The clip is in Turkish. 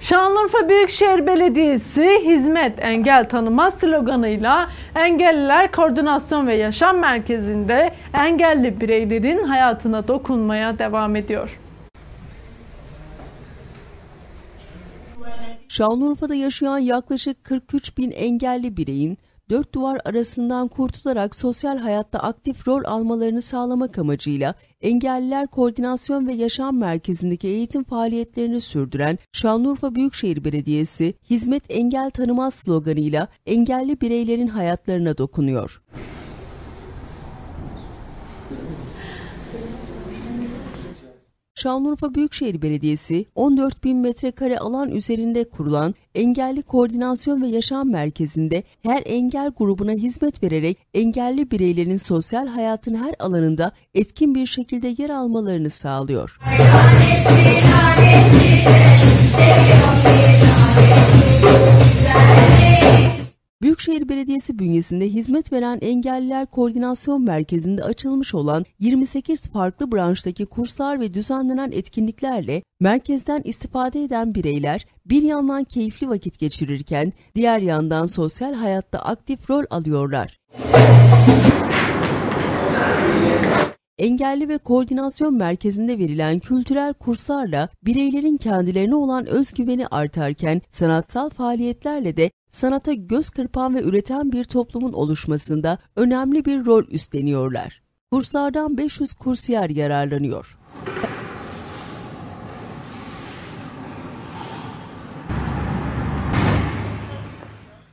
Şanlıurfa Büyükşehir Belediyesi hizmet engel tanımaz sloganıyla Engelliler Koordinasyon ve Yaşam Merkezi'nde engelli bireylerin hayatına dokunmaya devam ediyor. Şanlıurfa'da yaşayan yaklaşık 43 bin engelli bireyin dört duvar arasından kurtularak sosyal hayatta aktif rol almalarını sağlamak amacıyla Engelliler Koordinasyon ve Yaşam Merkezi'ndeki eğitim faaliyetlerini sürdüren Şanlıurfa Büyükşehir Belediyesi, hizmet engel tanımaz sloganıyla engelli bireylerin hayatlarına dokunuyor. Şanlıurfa Büyükşehir Belediyesi 14 bin metrekare alan üzerinde kurulan Engelli Koordinasyon ve Yaşam Merkezi'nde her engel grubuna hizmet vererek engelli bireylerin sosyal hayatın her alanında etkin bir şekilde yer almalarını sağlıyor. Büyükşehir Belediyesi bünyesinde hizmet veren Engelliler Koordinasyon Merkezi'nde açılmış olan 28 farklı branştaki kurslar ve düzenlenen etkinliklerle merkezden istifade eden bireyler bir yandan keyifli vakit geçirirken diğer yandan sosyal hayatta aktif rol alıyorlar. Engelli ve Koordinasyon Merkezi'nde verilen kültürel kurslarla bireylerin kendilerine olan özgüveni artarken sanatsal faaliyetlerle de sanata göz kırpan ve üreten bir toplumun oluşmasında önemli bir rol üstleniyorlar. Kurslardan 500 kursiyer yararlanıyor.